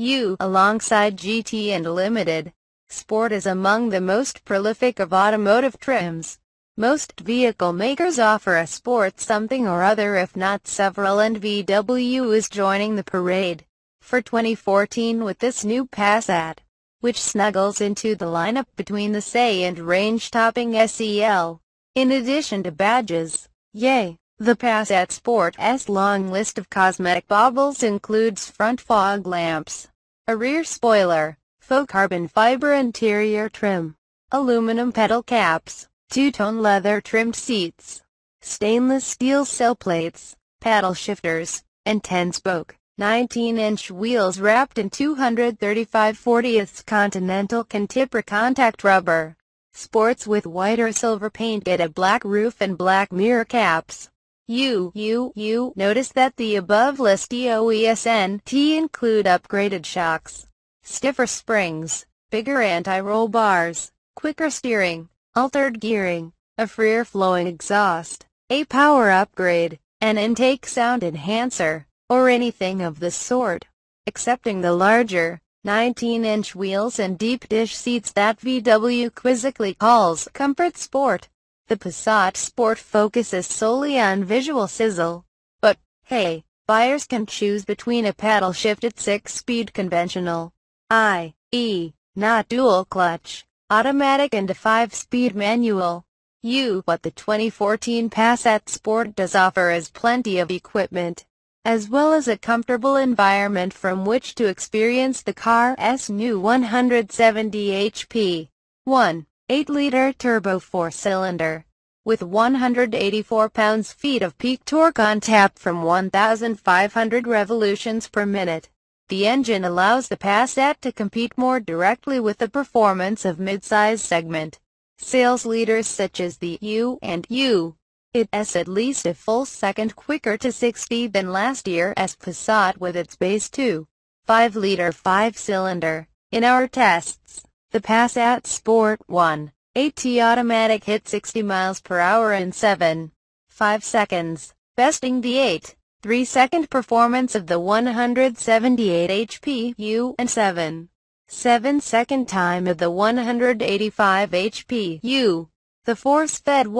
U alongside GT and Limited. Sport is among the most prolific of automotive trims. Most vehicle makers offer a sport something or other if not several and VW is joining the parade. For 2014 with this new Passat, which snuggles into the lineup between the SE and range-topping SEL. In addition to badges, yay, the Passat Sport S long list of cosmetic baubles includes front fog lamps, a rear spoiler, faux carbon fiber interior trim, aluminum pedal caps, two-tone leather-trimmed seats, stainless steel sill plates, paddle shifters, and 10-spoke, 19-inch wheels wrapped in 235 40th Continental ContiProContact rubber. Sports with white or silver paint get a black roof and black mirror caps. You, you, you notice that the above list OESNT include upgraded shocks, stiffer springs, bigger anti-roll bars, quicker steering, altered gearing, a freer flowing exhaust, a power upgrade, an intake sound enhancer, or anything of the sort. Excepting the larger, 19-inch wheels and deep dish seats that VW quizzically calls Comfort Sport. The Passat Sport focuses solely on visual sizzle. But, hey, buyers can choose between a paddle-shifted six-speed conventional, i.e., not dual-clutch, automatic and a five-speed manual. You What the 2014 Passat Sport does offer is plenty of equipment, as well as a comfortable environment from which to experience the car's new 170 HP, 1. 8-liter turbo four-cylinder, with 184 pounds-feet of peak torque on tap from 1,500 revolutions per minute. The engine allows the Passat to compete more directly with the performance of mid-size segment. Sales leaders such as the U and U. It's at least a full second quicker to 60 than last year's Passat with its base 2. 5-liter 5-cylinder. In our tests, the Passat Sport 1 AT automatic hit 60 miles per hour in 7. 5 seconds, besting the 8. 3 second performance of the 178 HP U and 7. 7 second time of the 185 HP U. The force-fed 1